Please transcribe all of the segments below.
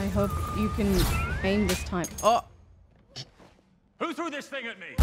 I hope you can aim this time. Oh! Who threw this thing at me?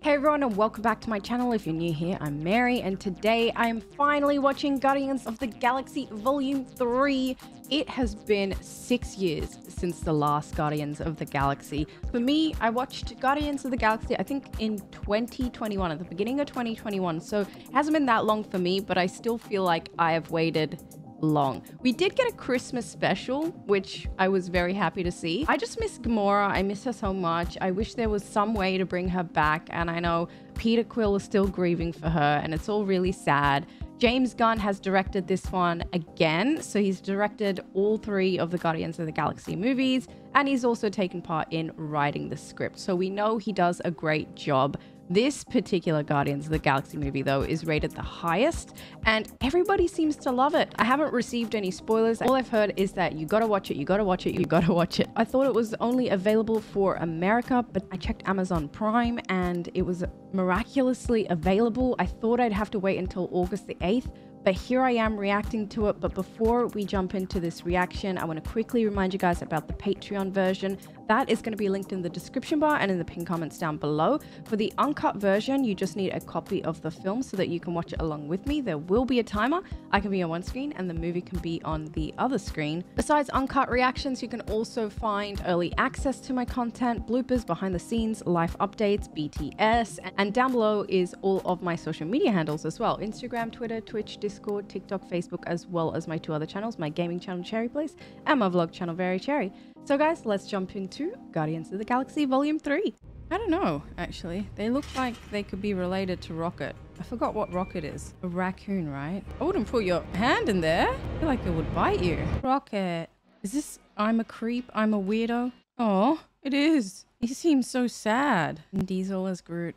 Hey everyone and welcome back to my channel. If you're new here, I'm Mary and today I am finally watching Guardians of the Galaxy Volume 3. It has been six years since the last Guardians of the Galaxy. For me, I watched Guardians of the Galaxy I think in 2021, at the beginning of 2021. So it hasn't been that long for me, but I still feel like I have waited long. We did get a Christmas special, which I was very happy to see. I just miss Gamora. I miss her so much. I wish there was some way to bring her back. And I know Peter Quill is still grieving for her, and it's all really sad. James Gunn has directed this one again. So he's directed all three of the Guardians of the Galaxy movies, and he's also taken part in writing the script. So we know he does a great job. This particular Guardians of the Galaxy movie, though, is rated the highest, and everybody seems to love it. I haven't received any spoilers. All I've heard is that you gotta watch it, you gotta watch it, you gotta watch it. I thought it was only available for America, but I checked Amazon Prime and it was miraculously available. I thought I'd have to wait until August the 8th, but here I am reacting to it. But before we jump into this reaction, I want to quickly remind you guys about the Patreon version. That is going to be linked in the description bar and in the pinned comments down below. For the uncut version, you just need a copy of the film so that you can watch it along with me. There will be a timer. I can be on one screen and the movie can be on the other screen. Besides uncut reactions, you can also find early access to my content, bloopers, behind the scenes, life updates, BTS, and down below is all of my social media handles as well. Instagram, Twitter, Twitch, Discord, TikTok, Facebook, as well as my two other channels, my gaming channel Cherry Place and my vlog channel Very Cherry. So guys, let's jump into Guardians of the Galaxy Volume 3. I don't know, actually. They look like they could be related to Rocket. I forgot what Rocket is. A raccoon, right? I wouldn't put your hand in there. I feel like it would bite you. Rocket. Is this I'm a creep? I'm a weirdo? Oh, it is. He seems so sad. And Diesel as Groot.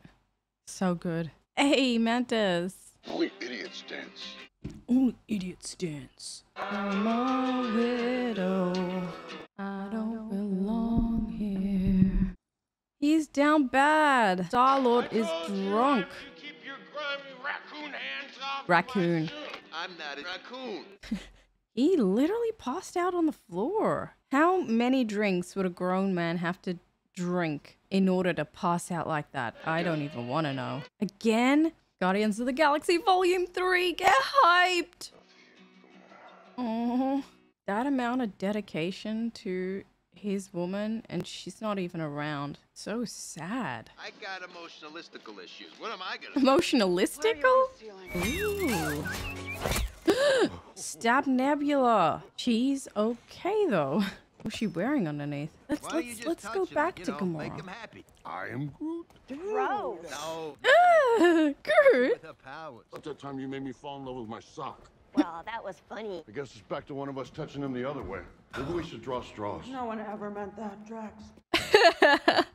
So good. Hey, Mantis. Only idiots dance. Only idiots dance. I'm a widow. I don't belong here. He's down bad. Star Lord is drunk. Keep your grimy raccoon hands off Raccoon. I'm not a raccoon. He literally passed out on the floor. How many drinks would a grown man have to drink in order to pass out like that? I don't even want to know. Again? Guardians of the Galaxy Volume 3, get hyped! Oh, that amount of dedication to his woman and she's not even around. So sad. I got emotionalistical issues. What am I gonna Emotionalistical? Ooh. Stab Nebula. She's okay though. What's she wearing underneath? Let's Why let's let's touch go him, back you to know, Make him Gamora. Happy. I am Groot. Gross. No, Groot. with powers. That's that time you made me fall in love with my sock. Well, that was funny. I guess it's back to one of us touching him the other way. Maybe we should draw straws. No one ever meant that, Drax.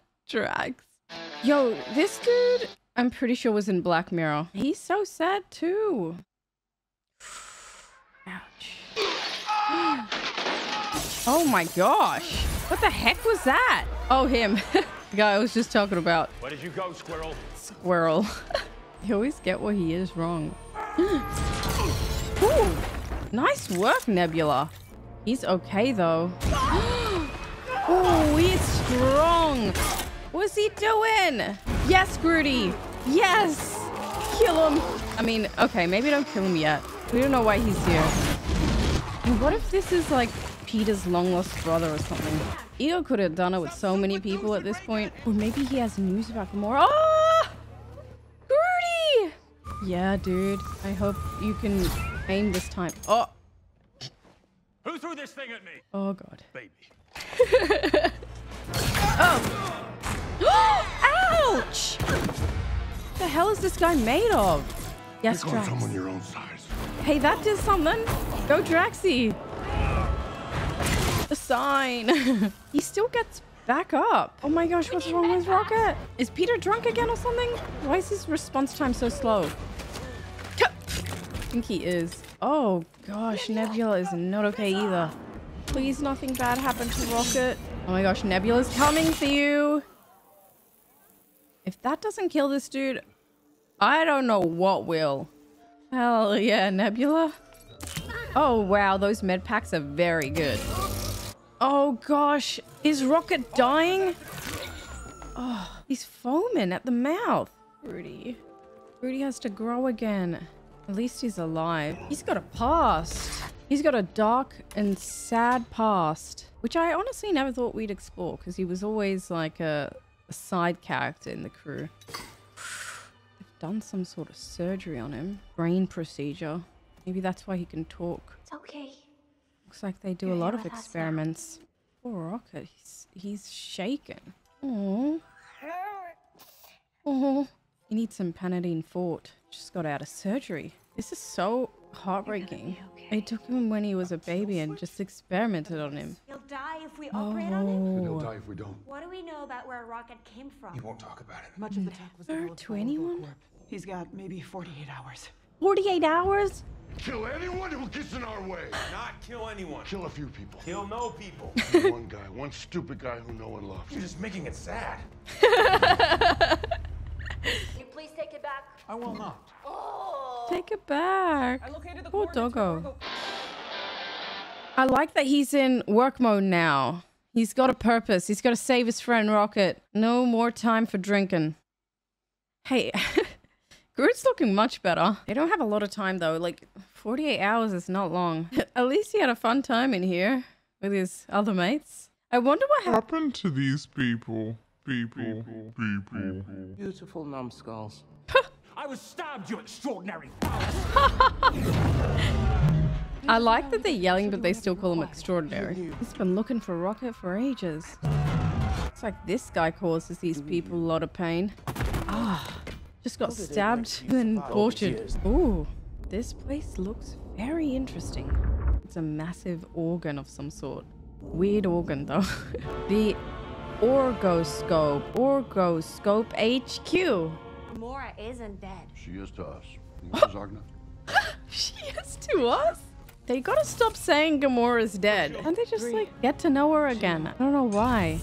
Drags. Yo, this dude, I'm pretty sure was in Black Mirror. He's so sad too. Ouch. oh my gosh. What the heck was that? Oh, him. the guy I was just talking about. Where did you go, squirrel? Squirrel. you always get what he is wrong. Ooh, nice work, Nebula. He's okay though. oh, he's strong. What's he doing? Yes, Groody. Yes. Kill him. I mean, okay, maybe don't kill him yet. We don't know why he's here. And what if this is like Peter's long lost brother or something? Ego could have done it with so many people at this point. Or maybe he has news about Gamora. Ah! Oh! Groody! Yeah, dude. I hope you can aim this time. Oh! Who threw this thing at me? Oh, God. Baby. Oh! Ouch! What the hell is this guy made of? Yes, Pick Drax. someone your own size. Hey, that did something. Go Draxy. Sign. he still gets back up. Oh my gosh, what's wrong with Rocket? Is Peter drunk again or something? Why is his response time so slow? I think he is. Oh gosh, Nebula is not okay either. Please, nothing bad happened to Rocket. Oh my gosh, Nebula's coming for you. If that doesn't kill this dude, I don't know what will. Hell yeah, Nebula. Oh wow, those med packs are very good. Oh gosh, is Rocket dying? Oh, he's foaming at the mouth. Rudy. Rudy has to grow again. At least he's alive. He's got a past. He's got a dark and sad past, which I honestly never thought we'd explore because he was always like a, a side character in the crew. They've done some sort of surgery on him. Brain procedure. Maybe that's why he can talk. It's okay. Looks like they do You're a lot of with us now. experiments. Poor Rocket, he's he's shaken. Oh, oh. He needs some Panadeine Forte. Just got out of surgery. This is so heartbreaking. They took him when he was a baby and just experimented on him. He'll die if we operate on him? And he'll Oh, die if we don't. What do we know about where Rocket came from? You won't talk about it. Much of the talk was Never developed to by Envoy anyone? He's got maybe 48 hours. 48 hours? Kill anyone who gets in our way. Not kill anyone. Kill a few people. Kill no people. one guy, one stupid guy who no one loves. You're just making it sad. you please take it back? I will not. Oh. Take it back. located the Poor doggo. I like that he's in work mode now. He's got a purpose. He's got to save his friend Rocket. No more time for drinking. Hey, Groot's looking much better. They don't have a lot of time though. Like 48 hours is not long. At least he had a fun time in here with his other mates. I wonder what happened. happened to these people? People, people. Beautiful numbskulls. I was stabbed, you extraordinary I like that they're yelling, but they still call him extraordinary. He's been looking for Rocket for ages. It's like this guy causes these people a lot of pain. Ah, just got stabbed and tortured. Ooh, this place looks very interesting. It's a massive organ of some sort. Weird organ though. the Orgocorp. Orgocorp HQ. Gamora isn't dead. She is to us. You know, She is to us. They gotta stop saying Gamora's dead. And they just like get to know her again. I don't know why.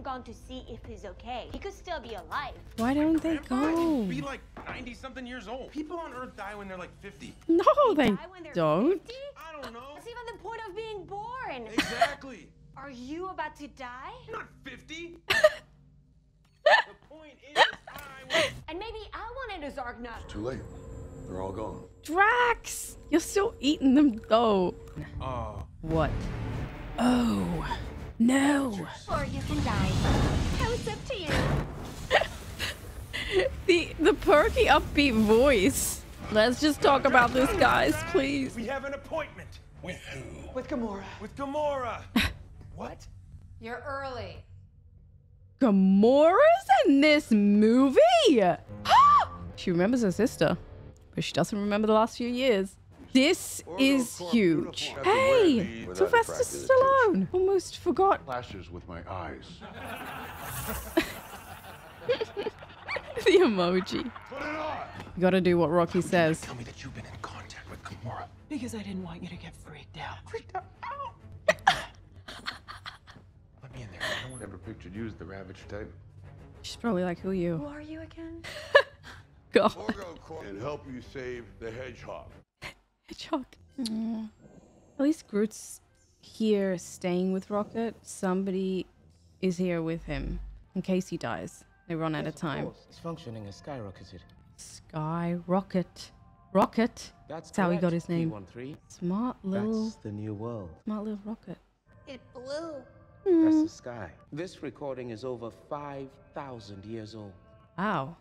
Never even gone to see if he's okay. He could still be alive. Why don't they go? Be like 90 something years old. People on Earth die when they're like 50. No, they they're don't. 50? I don't know. That's even the point of being born. Exactly. Are you about to die? Not 50. the point is, I was. And maybe I wanted a Zargnut. Too late. They're all gone. Drax! You're still eating them though. Oh. What? Oh, no. Or you can die. That was up to you. The the perky upbeat voice. Let's just talk about this, guys, please. We have an appointment. With who? With Gamora. With Gamora. what? You're early. Gamora's in this movie. she remembers her sister, but she doesn't remember the last few years. This is huge. Hey, Sylvester Stallone. Almost forgot Flashes with my eyes. the emoji. Put it on! You gotta do what Rocky says. Tell me that you've been in contact with Gamora. Because I didn't want you to get freaked out. Freaked out. Ow. Let me in there. I never pictured you as the Ravager type. She's probably like, who are you? Who are you again? God. And help you save the hedgehog. Hedgehog. Aw. Mm. At least Groot's here staying with Rocket. Somebody is here with him in case he dies. They run out of time. It's functioning as skyrocketed. Skyrocket. Rocket. That's, That's how he got his name. P13. Smart little, That's the new world. smart little rocket. It blew. That's hmm. the sky. This recording is over 5,000 years old. Wow.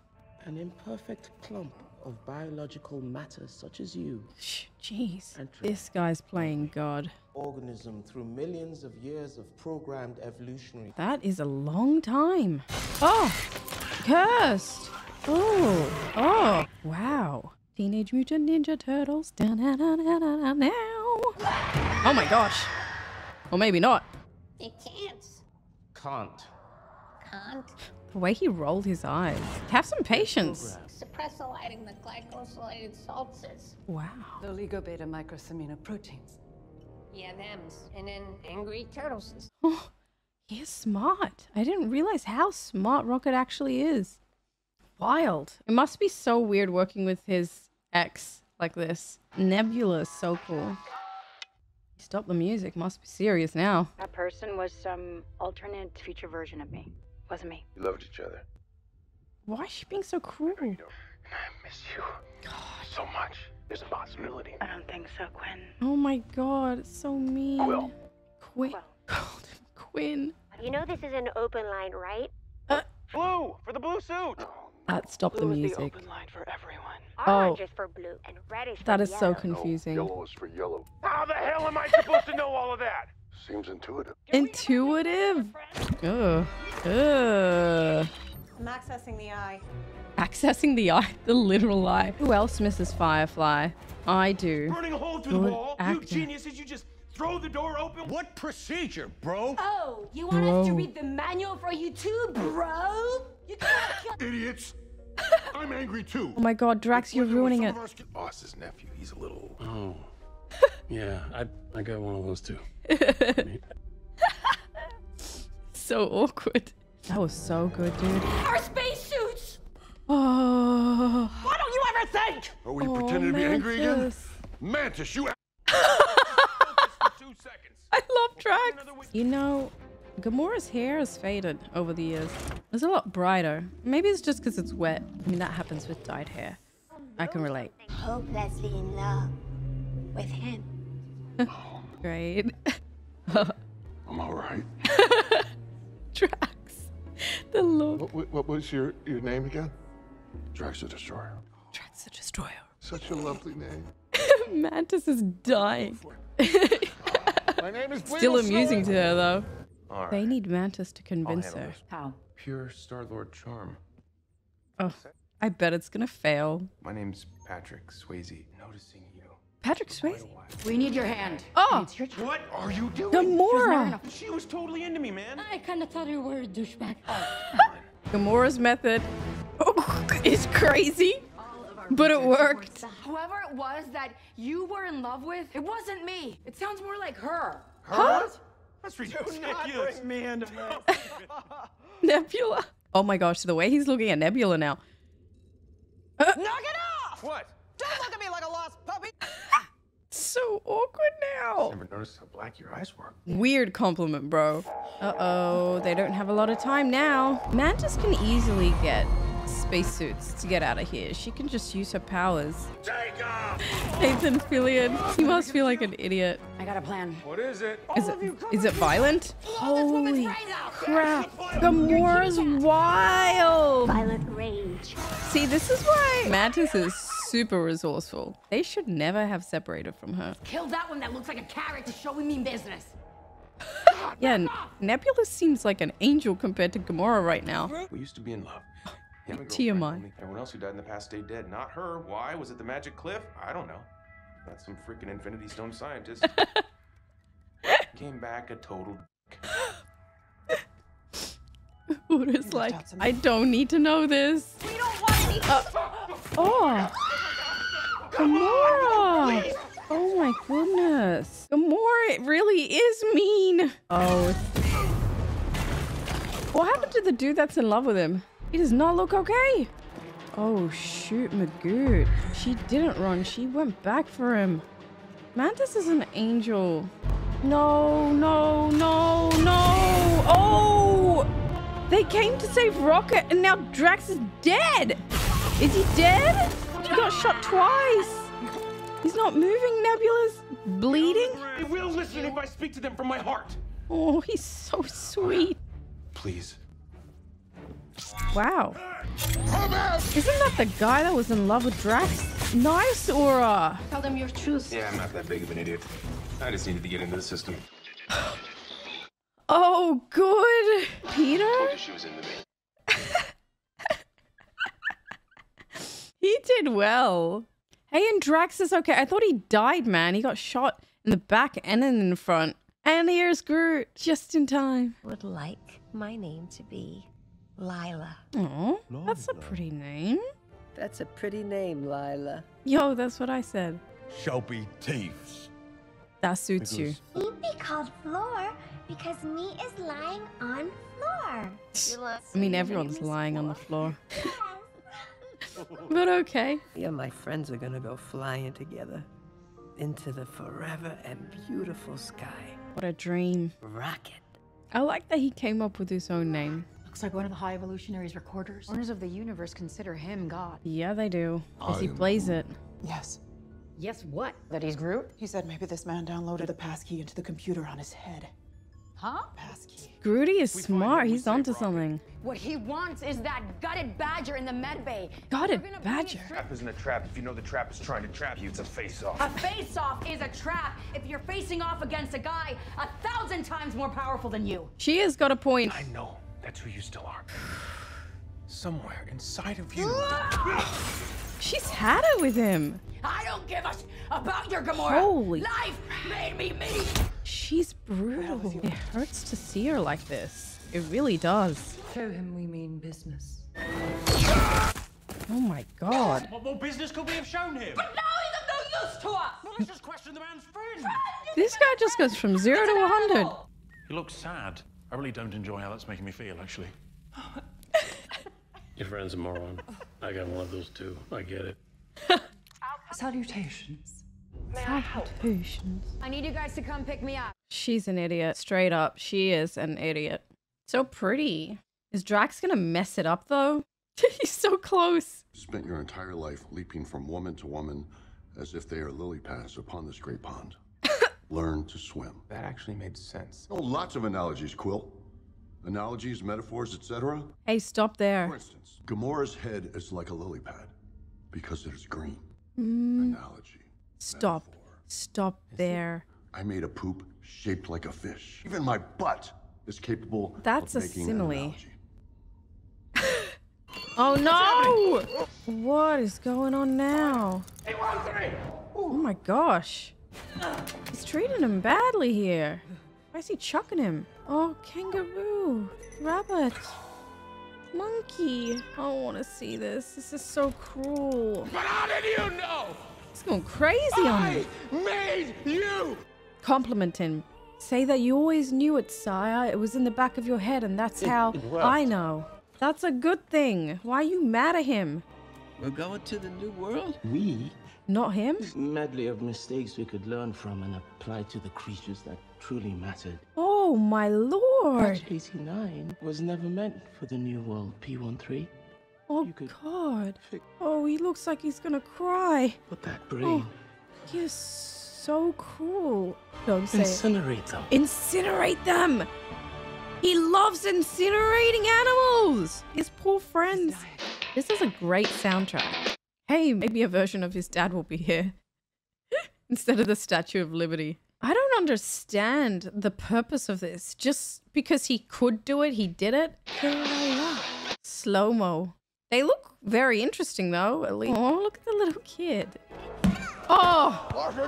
An imperfect clump of biological matter such as you, Shh, Jeez. This guy's playing God. organism through millions of years of programmed evolutionary That is a long time. Oh, cursed. Oh, oh, wow. Teenage Mutant Ninja Turtles. Da-na-na-na-na-na-now. Oh my gosh. Or maybe not. It can't. can't. Can't. The way he rolled his eyes. Have some patience. Suppress lighting the glycosylated salts. Wow. The Oligo-beta microsamina proteins. Yeah, thems. And then angry turtles. Oh, he is smart. I didn't realize how smart Rocket actually is. Wild. It must be so weird working with his ex like this. Nebula is so cool. Stop the music. Must be serious now. That person was some alternate future version of me. Wasn't me. We loved each other. Why is she being so cruel? I miss you so much. There's a possibility. I don't think so, Quinn. Oh my god, it's so mean. Quill. Quinn. Called Quinn. You know this is an open line, right? Uh, blue for the blue suit. That stop the Blue is the music. open line for everyone. Orange Oh. is for blue and red is for That is so yellow. confusing. Yellow is for yellow. How the hell am I supposed to know all of that? Seems intuitive. Intuitive. Ugh. Ugh. I'm accessing the eye. Accessing the eye, the literal eye. Who else misses Firefly? I do. Burning a hole through the Good wall. You actor. geniuses, you just throw the door open. What procedure, bro? Oh, you want us to read the manual for you too, bro? You can't kill. Idiots! I'm angry too. Oh my god, Drax, you're ruining it. Boss's oh, nephew, he's a little. Oh. yeah, I I got one of those too. So awkward. That was so good, dude. Our spacesuits! Oh. Why don't you ever think? Are we Oh, pretending to be oh, angry again? Mantis. Mantis, you. Two. I love Drax. You know, Gamora's hair has faded over the years. It's a lot brighter. Maybe it's just because it's wet. I mean, that happens with dyed hair. I can relate. Hopelessly in love with him. Great. I'm all right. Drax. The look. What, what, what was your, your name again? Drax the Destroyer. Drax the Destroyer. Such a lovely name. Mantis is dying. My name is Still amusing to her, though. All right. They need Mantis to convince her. this. How? Pure Star Lord charm. Oh, I bet it's gonna fail. My name's Patrick Swayze. Noticing you. Patrick Swayze. We need your hand. Oh, It's your. What are you doing? Gamora. She was totally into me, man. I kind of thought you were a douchebag. Oh, Gamora's method oh, is crazy, but it worked. Whoever it was that you were in love with, it wasn't me. It sounds more like her. Huh? That's Do ridiculous. not bring me into. Nebula. Oh my gosh, the way he's looking at Nebula now. Knock it off! What? Don't look at me like a lost puppy. So awkward now. Never noticed how black your eyes were. Weird compliment, bro. Uh-oh, they don't have a lot of time now. Mantis can easily get spacesuits to get out of here. She can just use her powers. Take off! Nathan Fillion, he must feel like an idiot. I got a plan. What is it? Is it, is it violent? Holy crap. Gamora's wild. Violent rage. See, this is why Mantis is super resourceful. They should never have separated from her. Kill that one that looks like a carrot to show we mean business. Yeah, N- Nebula seems like an angel compared to Gamora right now. We used to be in love. Yeah, TMI. girlfriend told me Everyone else who died in the past stayed dead. Not her. Why? Was it the magic cliff? I don't know. That's some freaking Infinity Stone scientist. Came back a total. Uda's like, I don't need to know this. We don't want any. Uh, Oh, Gamora! Oh my goodness. Gamora it really is mean. Oh. What happened to the dude that's in love with him? He does not look okay. Oh shoot, Magoo. She didn't run. She went back for him. Mantis is an angel. No, no, no, no. Oh! They came to save Rocket and now Drax is dead. Is he dead? He got shot twice. He's not moving. Nebula's bleeding. I will listen if I speak to them from my heart. Oh, he's so sweet. Please. Wow. Isn't that the guy that was in love with Drax? Nice, Aura. Tell them your truth. Yeah, I'm not that big of an idiot. I just needed to get into the system. Oh, good. Peter? Told you she was into me. He did well. Hey, and Drax is okay. I thought he died, man. He got shot in the back and in the front. And here's Groot, just in time. Would like my name to be Lylla. Oh, that's a pretty name. That's a pretty name, Lylla. Yo, that's what I said. Shelby Teefs. That suits you. He'd be called Floor because me is lying on floor. I mean, everyone's lying on the floor. but okay. Me and my friends are gonna go flying together into the forever and beautiful sky. What a dream. Rocket. I like that he came up with his own name. Looks like one of the High Evolutionaries' recorders. Owners of the universe consider him God. Yeah, they do. Because he I am plays it. Yes. Yes, what? That he's Groot? He said maybe this man downloaded the passkey into the computer on his head. Huh? Passkey. Groody is smart. He's onto something. What he wants is that gutted badger in the med bay. Gutted badger? Trap isn't a trap if you know the trap is trying to trap you. It's a face-off. A face-off is a trap if you're facing off against a guy a thousand times more powerful than you. She has got a point. I know. That's who you still are. Somewhere inside of you. Ah! She's had it with him. I don't give a sh- about your Gamora. Holy Life made me me. She's brutal. It hurts to see her like this. It really does. Show him we mean business. Oh my god. What more business could we have shown him? But now he's of no use to us. Well, let's just question the man's friend. This guy just goes from zero to 100. He looks sad. I really don't enjoy how that's making me feel, actually. Your friend's a moron. I got one of those too. I get it. Salutations. Salutations. I need you guys to come pick me up. She's an idiot. Straight up. She is an idiot. So pretty. Is Drax gonna mess it up though? He's so close. Spent your entire life leaping from woman to woman as if they are lily pads upon this great pond. Learn to swim. That actually made sense. Oh, lots of analogies, Quill. Analogies, metaphors, etc. Hey, stop there. For instance, Gamora's head is like a lily pad because it is green. Mm, Analogy. stop. Stop there. I made a poop shaped like a fish. Even my butt is capable That's of a making simile. an analogy. Oh no! What is going on now? Oh my gosh. He's treating him badly here. Why is he chucking him? Oh, kangaroo. Rabbit. Monkey. I don't want to see this. This is so cruel. But how did you know? He's going crazy on him. Made you! Compliment him. Say that you always knew it, sire. It was in the back of your head, and that's how What? I know. That's a good thing. Why are you mad at him? We're going to the new world? We? Not him? Medley of mistakes we could learn from and apply to the creatures that truly mattered. Oh my lord. Patch 89 was never meant for the new world, P13. Oh god. Oh, he looks like he's gonna cry. But that oh, brain, He is so cruel. Don't say it. incinerate them. Incinerate them! He loves incinerating animals! His poor friends. This is a great soundtrack. Hey, maybe a version of his dad will be here. Instead of the Statue of Liberty. I don't understand the purpose of this. Just because he could do it, he did it? Slow mo. They look very interesting though, at least. Oh, look at the little kid. Oh,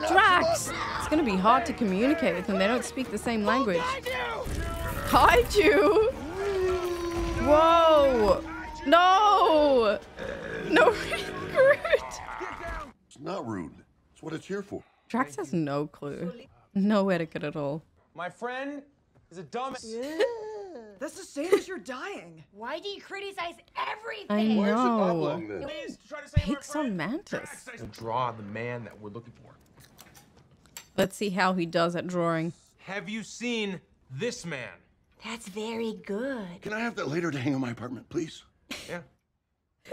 Drax! It's gonna be hard to communicate with them. They don't speak the same language. Kaiju! Whoa! No! No, Groot! It's not rude. It's what it's here for. Drax has no clue. No etiquette at all. My friend is a dumb. That's the same as you're dying. Why do you criticize everything? I know. Please try to save our Pixel Mantis. To draw the man that we're looking for. Let's see how he does at drawing. Have you seen this man? That's very good. Can I have that later to hang in my apartment, please? Yeah.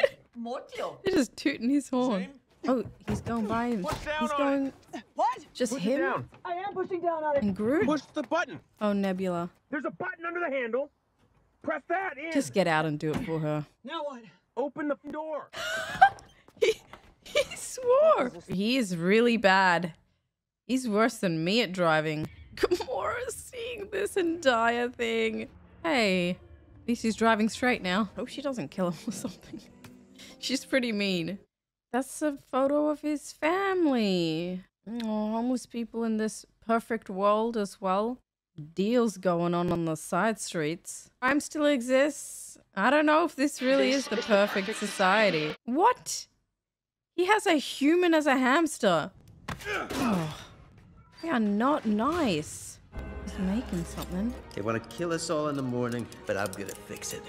They're just tooting his horn. Oh, he's going by him. He's going. What? Just Push him it down. I am pushing down on it. and Groot. Push the button. Oh, Nebula. There's a button under the handle. Press that in. Just get out and do it for her. Now what? open the door. He swore. He is really bad. He's worse than me at driving. Gamora's seeing this entire thing. Hey, at least he's driving straight now. Hope she doesn't kill him or something. She's pretty mean. That's a photo of his family. Oh, homeless people in this perfect world as well. Deals going on on the side streets. Crime still exists. I don't know if this really is the perfect society. What? He has a human as a hamster. Oh, they are not nice. He's making something. They want to kill us all in the morning, but I'm gonna fix it.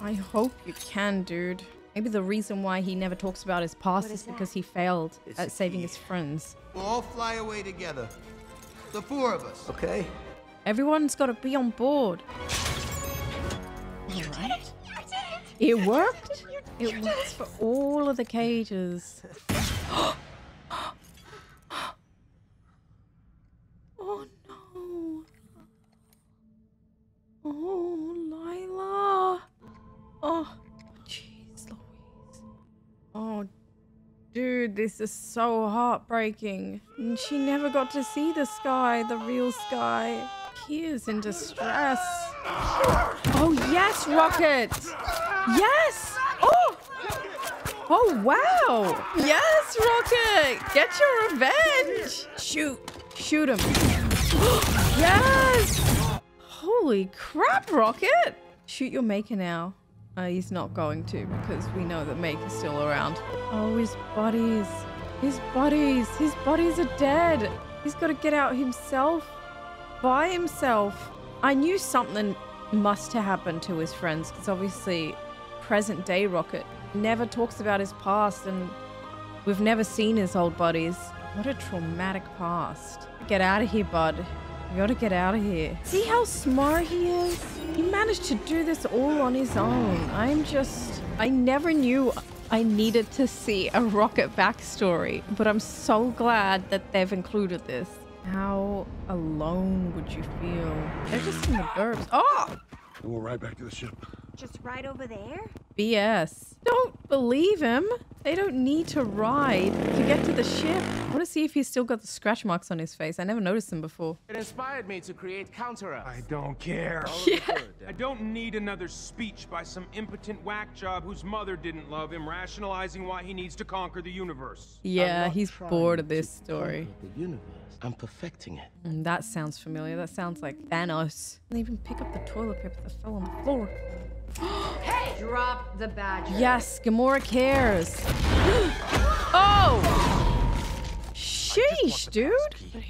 I hope you can, dude. Maybe the reason why he never talks about his past What is is because he failed It's at saving his friends. We'll all fly away together. The four of us. Okay. Everyone's got to be on board. Alright. It it worked. It works for all of the cages. is so heartbreaking. And she never got to see the sky, the real sky. He is in distress. Oh, yes, Rocket. Yes. Oh. Oh, wow. Yes, Rocket. Get your revenge. Shoot. Shoot him. yes. Holy crap, Rocket. Shoot your maker now. Uh, he's not going to because we know that Maker's still around. Oh, his buddies. His buddies. His buddies are dead. He's got to get out himself. By himself. I knew something must have happened to his friends because obviously present day Rocket never talks about his past and we've never seen his old buddies. What a traumatic past. Get out of here, bud. You gotta get out of here. See how smart he is? He managed to do this all on his own. I'm just... I never knew I needed to see a Rocket backstory, but I'm so glad that they've included this. How alone would you feel? They're just in the burbs. Oh! And we'll ride back to the ship. Just right over there? BS. Don't believe him. They don't need to ride to get to the ship. I want to see if he's still got the scratch marks on his face. I never noticed them before. It inspired me to create Counter Earth. I don't care. Yeah. I don't need another speech by some impotent whack job whose mother didn't love him, rationalizing why he needs to conquer the universe. Yeah, he's bored of this story. conquer The universe. I'm perfecting it. Mm, that sounds familiar. That sounds like Thanos. And even pick up the toilet paper that fell on the floor. Hey! Drop the badger. Yes, Gamora cares. Oh! Sheesh, dude.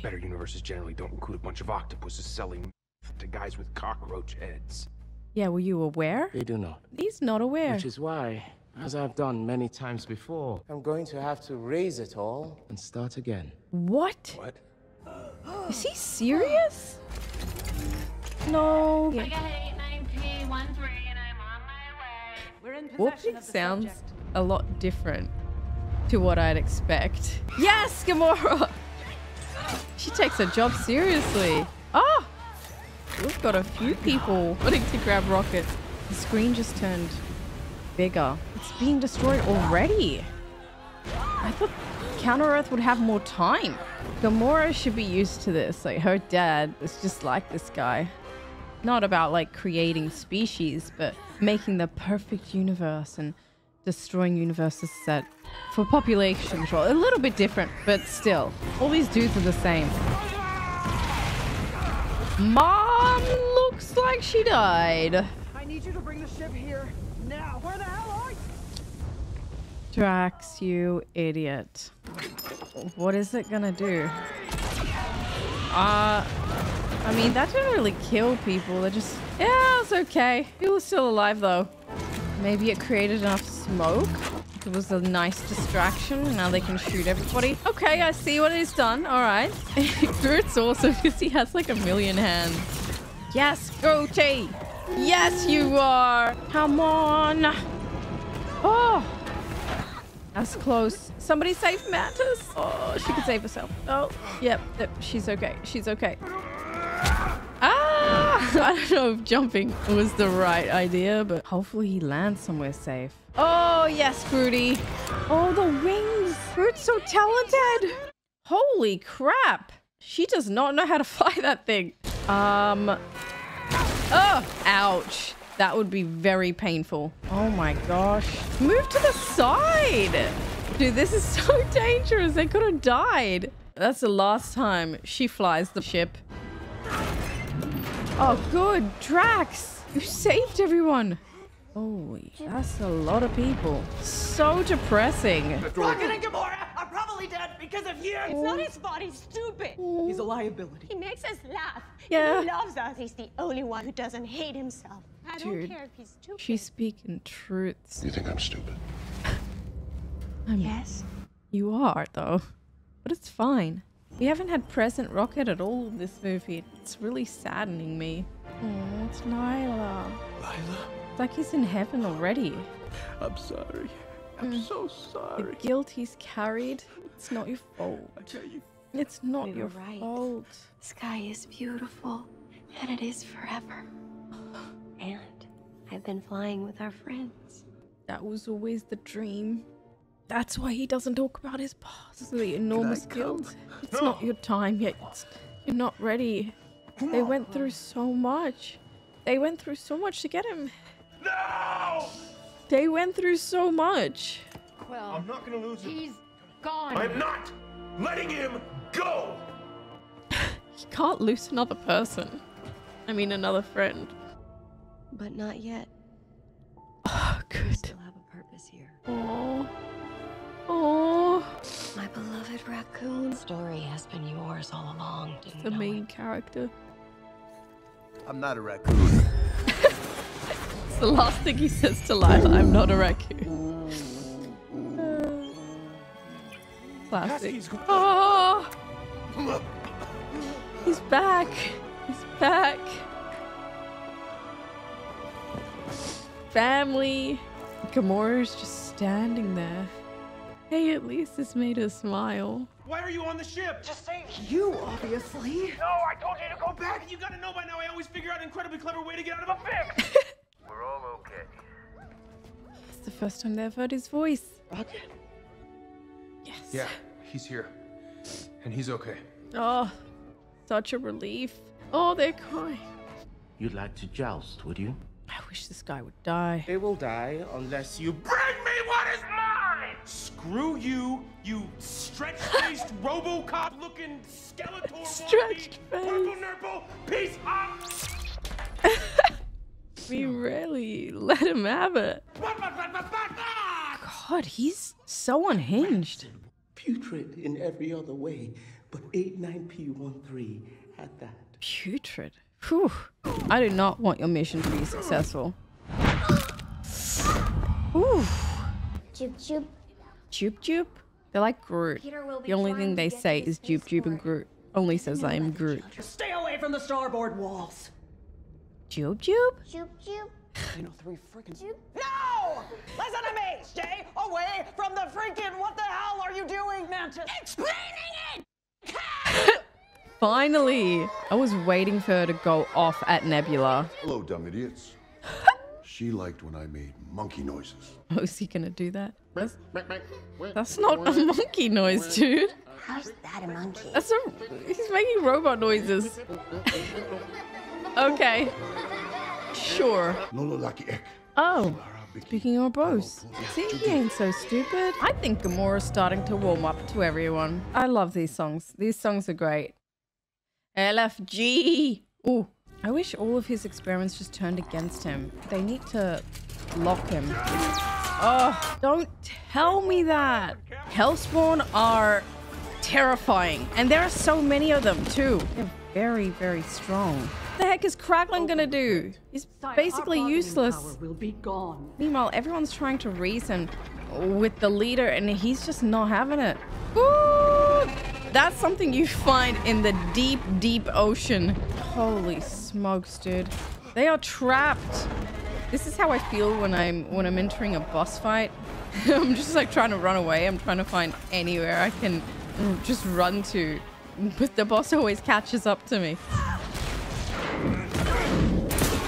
Better universes generally don't include a bunch of octopuses selling to guys with cockroach heads. Yeah, were you aware? They do not. He's not aware. Which is why, as I've done many times before, I'm going to have to raise it all and start again. What? What? Is he serious? No. We're in possession Whoopsie of the sounds subject. A lot different to what I'd expect. Yes, Gamora! She takes her job seriously. Oh! We've got a few people wanting to grab rockets. The screen just turned bigger. It's being destroyed already. I thought Counter Earth would have more time. Gamora should be used to this. Like her dad is just like this guy. Not about like creating species, but making the perfect universe and destroying universes set for population control. A little bit different, but still. All these dudes are the same. Mom looks like she died. I need you to bring the ship here now. Where the hell are you? Drax, you idiot. What is it gonna do? Uh, I mean, that didn't really kill people. They're just, yeah, it's okay. People are still alive though. Maybe it created enough smoke. It was a nice distraction. Now they can shoot everybody. Okay, I see what he's done. All right. Groot's awesome because he has like a million hands. Yes, Goatee. Yes, you are. Come on. Oh, that's close. Somebody save Mantis. Oh, she could save herself. Oh, yep, yep, she's okay. She's okay. I don't know if jumping was the right idea, but hopefully he lands somewhere safe. Oh, yes, Fruity. Oh, the wings. Fruit's so talented. Holy crap. She does not know how to fly that thing. Um. Oh, ouch. That would be very painful. Oh my gosh. Move to the side. Dude, this is so dangerous. They could have died. That's the last time she flies the ship. Oh, good. Drax, you saved everyone. Holy, that's a lot of people. So depressing. Rocket and Gamora are probably dead because of you. It's not his fault. He's stupid. He's a liability. He makes us laugh. Yeah. He loves us. He's the only one who doesn't hate himself. I don't care if he's stupid. She's speaking truths. You think I'm stupid? yes. You are, though. But it's fine. We haven't had Present Rocket at all in this movie. It's really saddening me. Oh, it's Lylla. Lylla? It's like he's in heaven already. I'm sorry. I'm Mm. so sorry. The guilt he's carried, it's not your fault. I tell you. It's not We your right. fault. Sky is beautiful, and it is forever. And I've been flying with our friends. That was always the dream. That's why he doesn't talk about his past. The enormous come? guilt. It's not your time yet. It's, you're not ready. They went through so much. They went through so much to get him. No! They went through so much. Well, I'm not gonna lose him. he's gone. I'm not letting him go! He can't lose another person. I mean, another friend. But not yet. Oh, good. We good. still have a purpose here. Oh. Oh. My beloved raccoon. The Story has been yours all along. Didn't The main it. character. I'm not a raccoon. It's the last thing he says to Lylla. I'm not a raccoon. Classic. Oh, he's back. He's back. Family. Gamora's just standing there. Hey, at least this made us smile. Why are you on the ship? Just say You, obviously. No, I told you to go back. You gotta know by now. I always figure out an incredibly clever way to get out of a fix. We're all okay. It's the first time they've heard his voice. Rocket? Yes. Yeah, he's here. And he's okay. Oh, such a relief. Oh, they're crying. You'd like to joust, would you? I wish this guy would die. They will die unless you. Bring Screw you, you stretch-faced RoboCop-looking Skeletor Stretched wannabe, Purple Nurple piece of... We really let him have it. God, he's so unhinged. Putrid in every other way, but 89P13 had that. Putrid. Whew. I do not want your mission to be successful. Ooh. Joop joop. Joop Joop? They're like Groot. Peter will be The only thing they say is Joop Joop and. Groot. Only says I am Groot. Stay away from the starboard walls. Joop Joop? Joop joop. You know, three freaking. No! Listen to me! Stay away from the freaking. What the hell are you doing, Mantis? Explaining it! Finally! I was waiting for her to go off at Nebula. Hello, dumb idiots. she liked when I made monkey noises. Oh, is he gonna do that? That's, that's not a monkey noise, dude. How's that a monkey? That's a. He's making robot noises. Okay. Sure. Lolo Lucky Ek. Oh. Speaking of both. See, he ain't so stupid. I think Gamora's starting to warm up to everyone. I love these songs. These songs are great. LFG. Ooh. I wish all of his experiments just turned against him. They need to lock him. Oh, don't tell me that. Hellspawn are terrifying. And there are so many of them too. They're very, very strong. What the heck is Kraglin gonna do? He's basically useless. Meanwhile, everyone's trying to reason with the leader and he's just not having it. Ooh, that's something you find in the deep, deep ocean. Holy smokes, dude. They are trapped. This is how I feel when I'm when I'm entering a boss fight. I'm just like trying to run away. I'm trying to find anywhere I can just run to. But the boss always catches up to me.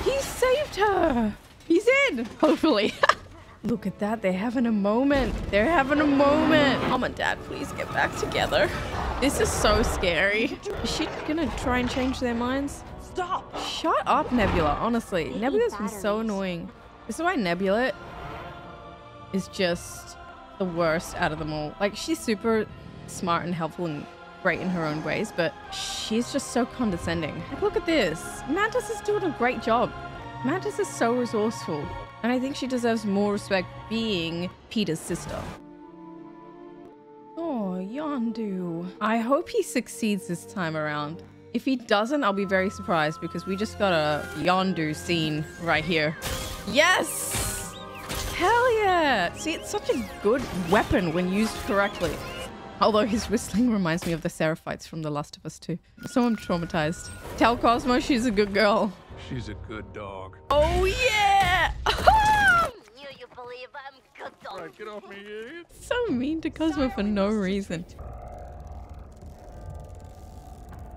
He saved her. He's in, hopefully. Look at that. They're having a moment. They're having a moment. Mom and dad, please get back together. This is so scary. Is she gonna try and change their minds? Stop! Shut up, Nebula. Honestly, Nebula's been so annoying. This is why Nebula is just the worst out of them all. Like, she's super smart and helpful and great in her own ways, but she's just so condescending. Like, look at this. Mantis is doing a great job. Mantis is so resourceful. And I think she deserves more respect being Peter's sister. Oh, Yondu. I hope he succeeds this time around. If he doesn't, I'll be very surprised because we just got a Yondu scene right here. Yes! Hell yeah! See, it's such a good weapon when used correctly. Although his whistling reminds me of the Seraphites from The Last of Us 2. So I'm traumatized. Tell Cosmo she's a good girl. She's a good dog. Oh yeah! You, you believe I'm good dog. Right, get off me, idiot. so mean to Cosmo for no reason.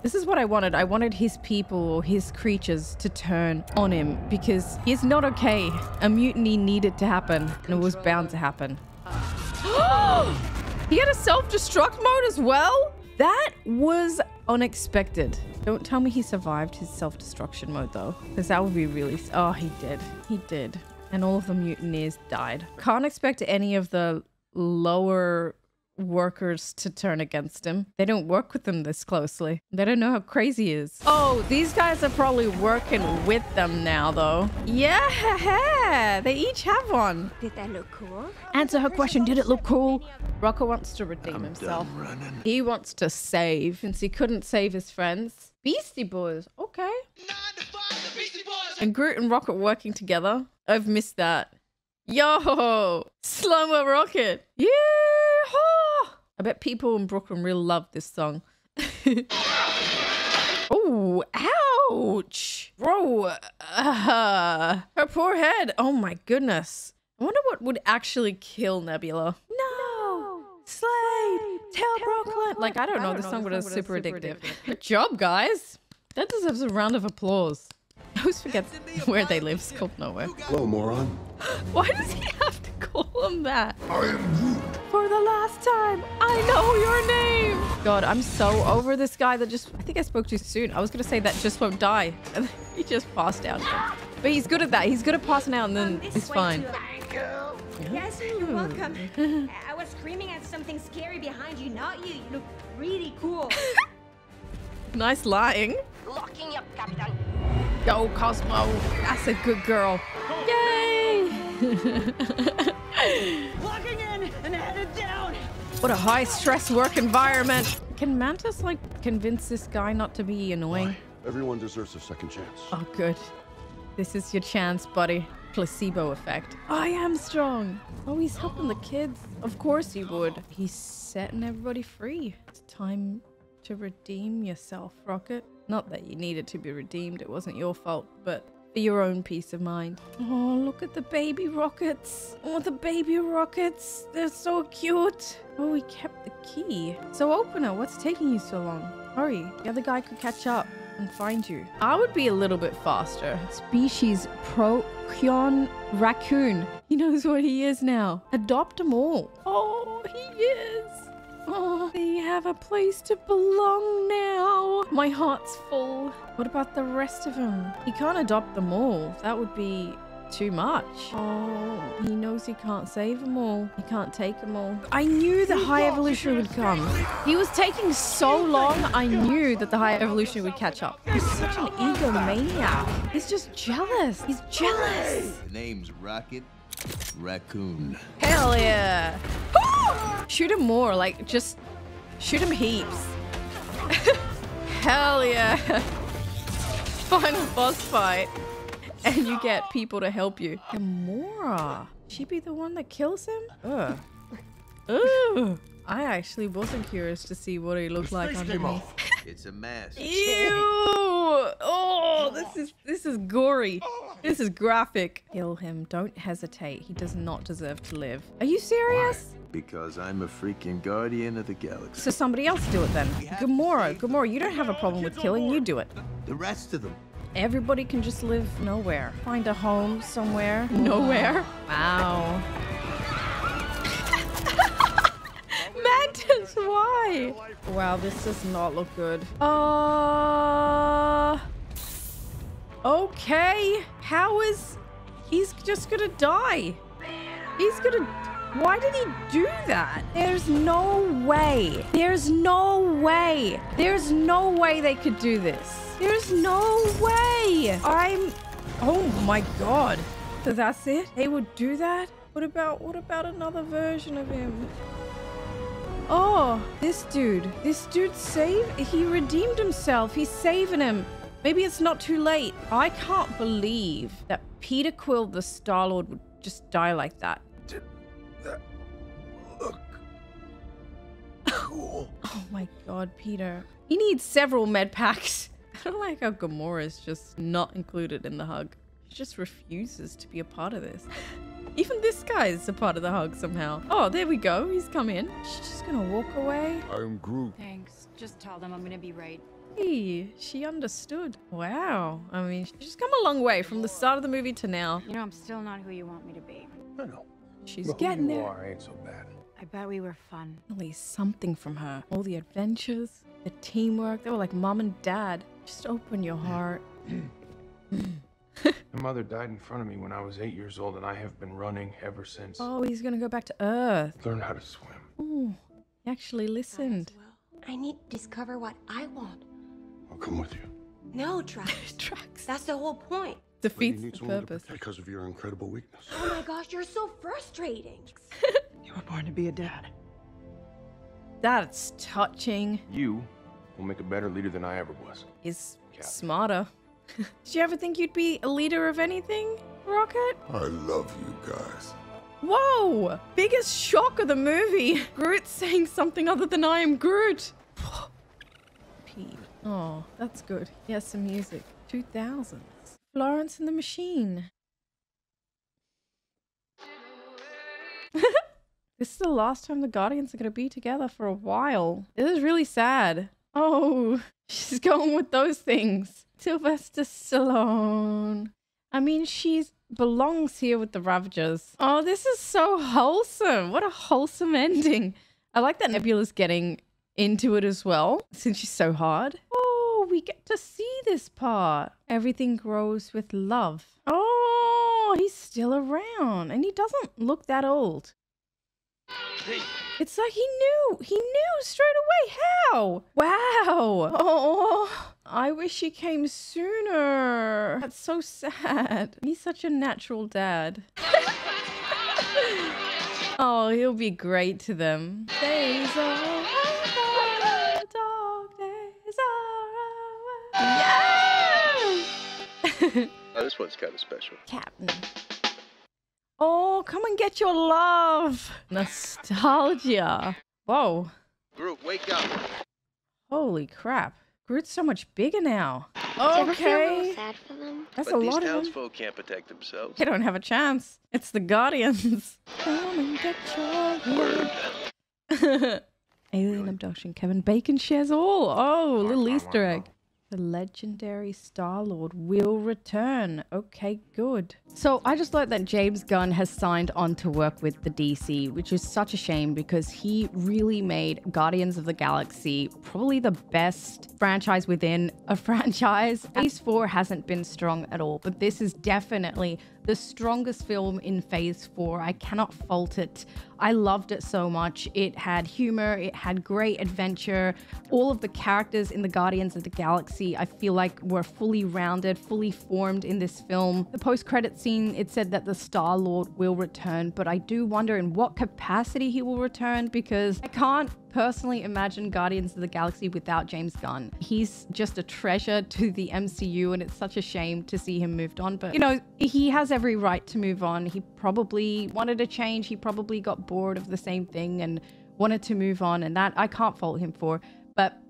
This is what I wanted. I wanted his people or his creatures to turn on him because he's not okay. A mutiny needed to happen and it was bound to happen. he had a self-destruct mode as well? That was unexpected. Don't tell me he survived his self-destruction mode though, because that would be really... Oh, he did. He did. And all of the mutineers died. Can't expect any of the lower workers to turn against him. They don't work with him this closely. They don't know how crazy he is. Oh, these guys are probably working with them now, though. Yeah, they each have one. Did that look cool? Answer her question. Did it look cool? Rocket wants to redeem himself. He wants to save since he couldn't save his friends. Beastie Boys. Okay. And Groot and Rocket working together. I've missed that. Yo! Slow-mo Rocket. Yeah! I bet people in Brooklyn really love this song. oh, ouch! Bro, uh, her poor head. Oh my goodness. I wonder what would actually kill Nebula. No! Slave! Tell Brooklyn! Like, I don't know. This song was super addictive. Good job, guys. That deserves a round of applause. I always forget where they live. It's called nowhere. Hello, moron. Why does he have to call him that? I am Groot. For the last time, I know your name. God, I'm so over this guy that just, I think I spoke too soon. I was going to say that just won't die. And he just passed out. But he's good at that. He's good at passing out and then he's fine. Yes, you're hmm. welcome. I was screaming at something scary behind you, not you. You look really cool. Nice lying. Locking up, Captain. Go, Cosmo. That's a good girl. Yay! Locking in and headed down. what a high stress work environment. Can Mantis like convince this guy not to be annoying? Everyone deserves a second chance. Oh, good. This is your chance, buddy. Placebo effect. I am strong. Oh, he's helping the kids. Of course he would. He's setting everybody free. It's time to redeem yourself, Rocket. Not that you needed to be redeemed. It wasn't your fault, but for your own peace of mind. Oh, look at the baby rockets. Oh, the baby rockets. They're so cute. Oh, we kept the key. So open it. What's taking you so long? Hurry. The other guy could catch up and find you. I would be a little bit faster. Species Procyon Raccoon. He knows what he is now. Adopt them all. Oh, he is. Oh, they have a place to belong now. My heart's full. What about the rest of them? He can't adopt them all. That would be too much. Oh, he knows he can't save them all. He can't take them all. I knew the high evolution would come. He was taking so long, I knew that the high evolution would catch up. He's such an egomaniac. He's just jealous. He's jealous. The name's Rocket Raccoon. Hell yeah. shoot him more, like just shoot him heaps. Hell yeah. Final boss fight. And you get people to help you. Gamora. She be the one that kills him? Ugh. Ugh. I actually wasn't curious to see what he looked like underneath. It's a mask. Ew! Oh, this is this is gory. This is graphic. Kill him. Don't hesitate. He does not deserve to live. Are you serious? Why? Because I'm a freaking guardian of the galaxy. So somebody else do it then. Gamora, Gamora, you don't have a problem with killing. You do it. The rest of them. Everybody can just live nowhere. Find a home somewhere. Nowhere. Wow. Mantis, why? Wow, this does not look good. Uh. Okay. How is. He's just gonna die. He's gonna. Why did he do that? There's no way. There's no way. There's no way they could do this. There's no way. I'm. Oh my god. So that's it? They would do that? What about what about another version of him? Oh, this dude. This dude saved. He redeemed himself. He's saving him. Maybe it's not too late. I can't believe that Peter Quill, the Star Lord, would just die like that. Did that look Cool. Oh my god, Peter. He needs several med packs. I don't like how Gamora is just not included in the hug. She just refuses to be a part of this. Even this guy is a part of the hug somehow. Oh, there we go. He's come in. She's just gonna walk away. I'm Groot. Thanks. Just tell them I'm gonna be right. Hey, she understood. Wow. I mean, she's come a long way from the start of the movie to now. You know, I'm still not who you want me to be. I know. She's But getting who you there. are ain't so bad. I bet we were fun. At least something from her. All the adventures, the teamwork. They were like mom and dad. Just open your heart. My mother died in front of me when I was eight years old, and I have been running ever since. Oh, he's gonna go back to Earth. Learn how to swim. Oh, he actually listened. I need to discover what I want. I'll come with you. No, Drax. Drax. That's the whole point. Defeats the someone to purpose. because of your incredible weakness. Oh my gosh, you're so frustrating. You were born to be a dad. That's touching. You will make a better leader than I ever was. Is Cap. smarter. Did you ever think you'd be a leader of anything, Rocket? I love you guys. Whoa! Biggest shock of the movie. Groot saying something other than I am Groot. Oh, that's good. He has some music. 2000s. Florence and the Machine. this is the last time the Guardians are going to be together for a while. This is really sad. Oh, she's going with those things. Sylvester Stallone. I mean, she belongs here with the Ravagers. Oh, this is so wholesome. What a wholesome ending. I like that Nebula's getting into it as well, since she's so hard. Oh, we get to see this part. Everything grows with love. Oh, he's still around, and he doesn't look that old. It's like he knew. He knew straight away. How? Wow. Oh, I wish he came sooner. That's so sad. He's such a natural dad. oh, he'll be great to them. Days are over, dog days are over. Yeah! Oh, this one's kind of special. Captain. Oh, come and get your love. Nostalgia. Whoa. Groot, wake up. Holy crap. Groot's so much bigger now. Do you a little Okay. sad for them? That's but a these lot of them. townsfolk can't protect themselves. They don't have a chance. It's the Guardians. Come and get your Word. love. Alien abduction. Kevin Bacon shares all. Oh, little Easter egg. The legendary Star Lord will return. Okay, good. So I just learned that James Gunn has signed on to work with the DC, which is such a shame because he really made Guardians of the Galaxy probably the best franchise within a franchise. Phase 4 hasn't been strong at all, but this is definitely the strongest film in Phase 4. I cannot fault it. I loved it so much. It had humor, it had great adventure. All of the characters in the Guardians of the Galaxy, I feel like we're fully rounded, fully formed in this film. The post-credit scene, it said that the Star-Lord will return, but I do wonder in what capacity he will return because I can't personally imagine Guardians of the Galaxy without James Gunn. He's just a treasure to the MCU and it's such a shame to see him moved on. But you know, he has every right to move on. He probably wanted a change. He probably got bored of the same thing and wanted to move on and that I can't fault him for.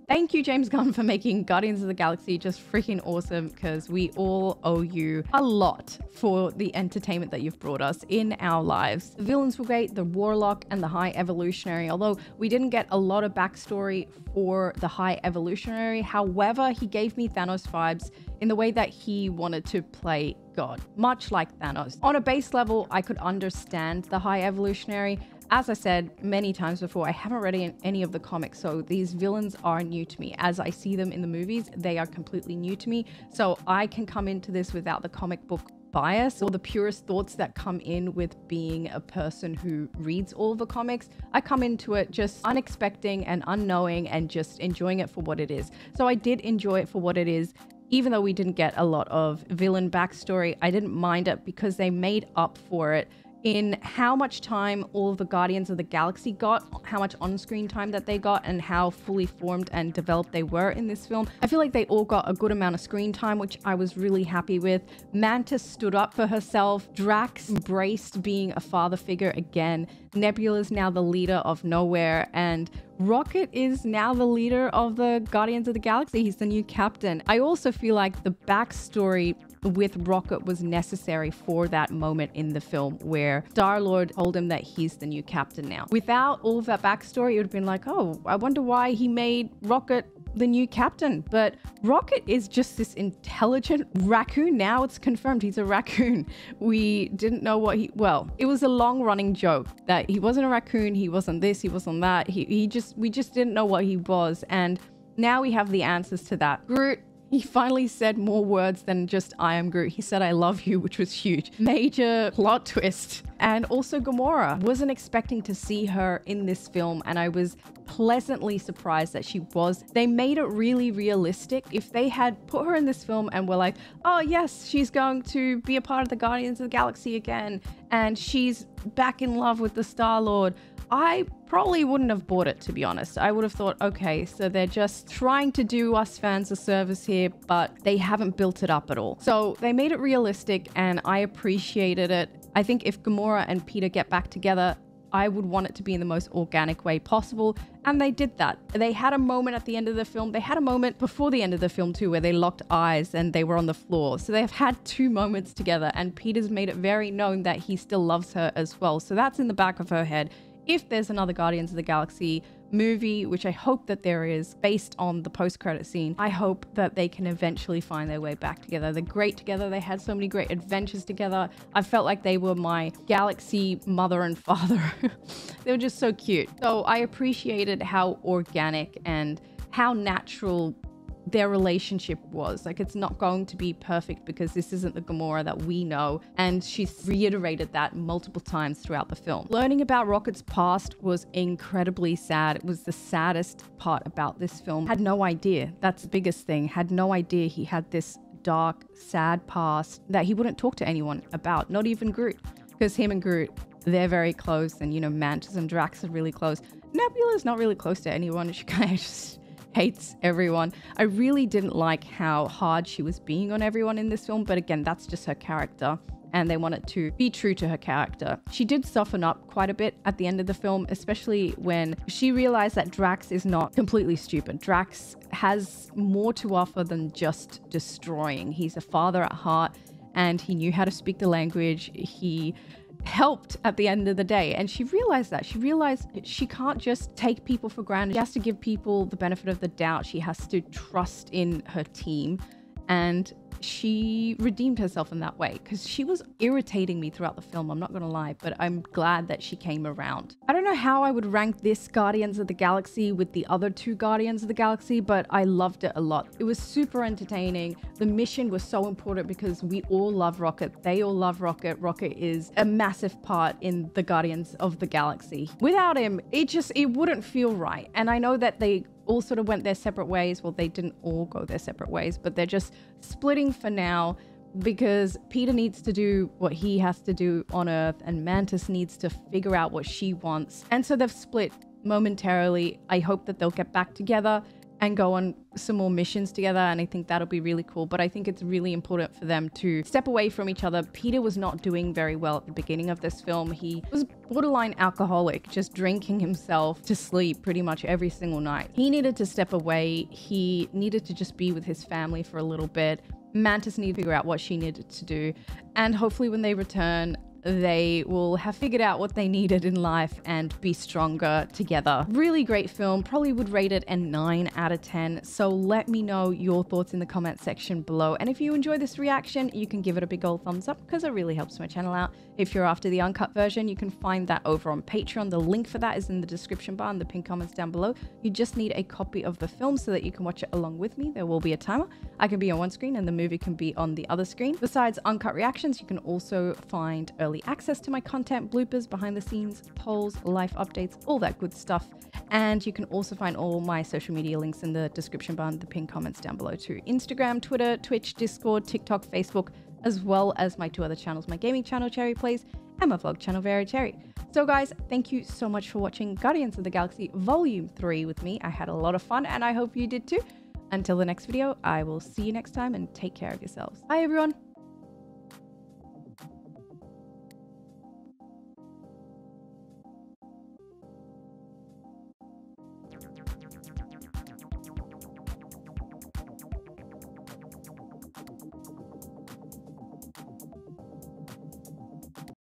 Thank you, James Gunn, for making Guardians of the Galaxy just freaking awesome because we all owe you a lot for the entertainment that you've brought us in our lives. The villains were great, the Warlock and the High Evolutionary, although we didn't get a lot of backstory for the High Evolutionary. However, he gave me Thanos vibes in the way that he wanted to play God, much like Thanos. On a base level, I could understand the High Evolutionary. As I said many times before, I haven't read any of the comics, so these villains are new to me. As I see them in the movies, they are completely new to me. So I can come into this without the comic book bias or the purest thoughts that come in with being a person who reads all the comics. I come into it just unexpecting and unknowing and just enjoying it for what it is. So I did enjoy it for what it is. Even though we didn't get a lot of villain backstory, I didn't mind it because they made up for it in how much time all of the Guardians of the Galaxy got, how much on screen time that they got, and how fully formed and developed they were in this film. I feel like they all got a good amount of screen time, which I was really happy with. Mantis stood up for herself, Drax embraced being a father figure again. Nebula is now the leader of Nowhere, and Rocket is now the leader of the Guardians of the Galaxy. He's the new captain. I also feel like the backstory with Rocket was necessary for that moment in the film where Star Lord told him that he's the new captain now. Without all of that backstory, it would have been like, oh, I wonder why he made Rocket the new captain. But Rocket is just this intelligent raccoon. Now it's confirmed he's a raccoon. We didn't know what he, well, it was a long running joke that he wasn't a raccoon, he wasn't this, he wasn't that. He, he just, we just didn't know what he was. And now we have the answers to that. Groot he finally said more words than just I am Groot. He said I love you, which was huge. Major plot twist. And also Gamora. Wasn't expecting to see her in this film and I was pleasantly surprised that she was. They made it really realistic. If they had put her in this film and were like, oh yes, she's going to be a part of the Guardians of the Galaxy again and she's back in love with the Star-Lord I probably wouldn't have bought it, to be honest. I would have thought, okay, so they're just trying to do us fans a service here, but they haven't built it up at all. So they made it realistic and I appreciated it. I think if Gamora and Peter get back together, I would want it to be in the most organic way possible. And they did that. They had a moment at the end of the film. They had a moment before the end of the film too, where they locked eyes and they were on the floor. So they've had two moments together and Peter's made it very known that he still loves her as well. So that's in the back of her head if there's another Guardians of the Galaxy movie, which I hope that there is, based on the post-credit scene, I hope that they can eventually find their way back together. They're great together. They had so many great adventures together. I felt like they were my galaxy mother and father. they were just so cute. So I appreciated how organic and how natural their relationship was. Like, it's not going to be perfect because this isn't the Gamora that we know. And she's reiterated that multiple times throughout the film. Learning about Rocket's past was incredibly sad. It was the saddest part about this film. Had no idea. That's the biggest thing. Had no idea he had this dark, sad past that he wouldn't talk to anyone about, not even Groot. Because him and Groot, they're very close, and you know, Mantis and Drax are really close. Nebula's not really close to anyone. She kind of just hates everyone. I really didn't like how hard she was being on everyone in this film, but again, that's just her character and they wanted to be true to her character. She did soften up quite a bit at the end of the film, especially when she realized that Drax is not completely stupid. Drax has more to offer than just destroying. He's a father at heart and he knew how to speak the language. He helped at the end of the day. And she realized that. She realized she can't just take people for granted. She has to give people the benefit of the doubt. She has to trust in her team. And she redeemed herself in that way because she was irritating me throughout the film. I'm not going to lie, but I'm glad that she came around. I don't know how I would rank this Guardians of the Galaxy with the other two Guardians of the Galaxy, but I loved it a lot. It was super entertaining. The mission was so important because we all love Rocket. They all love Rocket. Rocket is a massive part in the Guardians of the Galaxy. Without him, it just, it wouldn't feel right. And I know that they all sort of went their separate ways. Well, they didn't all go their separate ways, but they're just splitting for now because Peter needs to do what he has to do on Earth and Mantis needs to figure out what she wants. And so they've split momentarily. I hope that they'll get back together and go on some more missions together and I think that'll be really cool but I think it's really important for them to step away from each other. Peter was not doing very well at the beginning of this film. He was borderline alcoholic, just drinking himself to sleep pretty much every single night. He needed to step away. He needed to just be with his family for a little bit. Mantis needed to figure out what she needed to do and hopefully when they return they will have figured out what they needed in life and be stronger together. Really great film. Probably would rate it a 9 out of 10. So let me know your thoughts in the comment section below. And if you enjoy this reaction, you can give it a big old thumbs up because it really helps my channel out. If you're after the uncut version, you can find that over on Patreon. The link for that is in the description bar and the pinned comments down below. You just need a copy of the film so that you can watch it along with me. There will be a timer. I can be on one screen and the movie can be on the other screen. Besides uncut reactions, you can also find early early access to my content, bloopers, behind the scenes, polls, life updates, all that good stuff. And you can also find all my social media links in the description bar and the pinned comments down below too. Instagram, Twitter, Twitch, Discord, TikTok, Facebook, as well as my two other channels, my gaming channel, Cherry Plays, and my vlog channel Vera Cherry. So guys, thank you so much for watching Guardians of the Galaxy Volume 3 with me. I had a lot of fun and I hope you did too. Until the next video, I will see you next time and take care of yourselves. Bye everyone!